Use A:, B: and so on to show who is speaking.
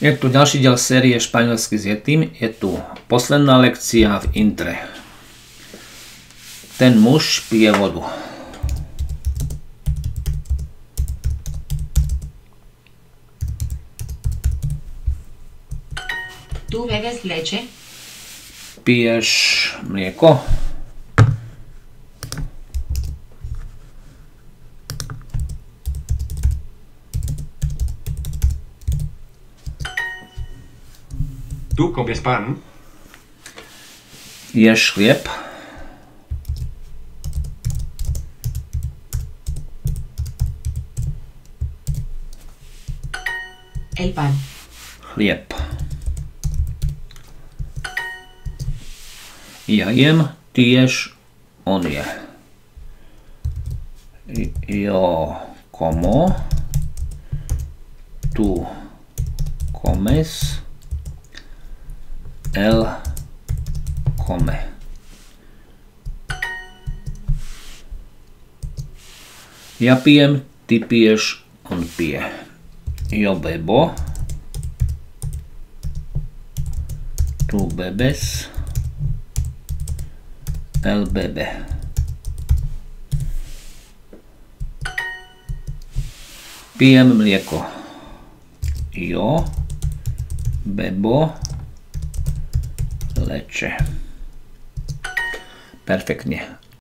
A: Je tu ďalší diel série Španielsky s Yetim. Je tu posledná lekcia v intre. Ten muž pije vodu.
B: ¿Tú bebes leche?
A: Piješ mlieko?
C: ¿Tú comes pan?
A: Ješ chlieb?
B: El pan.
A: Chlieb. Ja jem, ješ, on je. Yo como, tú comes, él come. Ja pijem, ty piješ, on pije. Yo bebo, tú bebes, él bebe. Pijem mlieko. Yo bebo leče. Perfektne.